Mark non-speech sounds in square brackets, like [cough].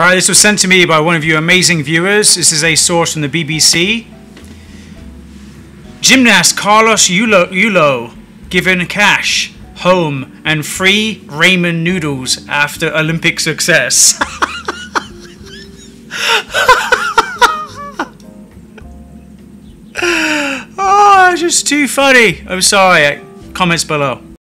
All right, this was sent to me by one of you amazing viewers. This is a source from the BBC. Gymnast Carlos Yulo, given cash, home, and free ramen noodles after Olympic success. [laughs] oh, just too funny. I'm sorry. Comments below.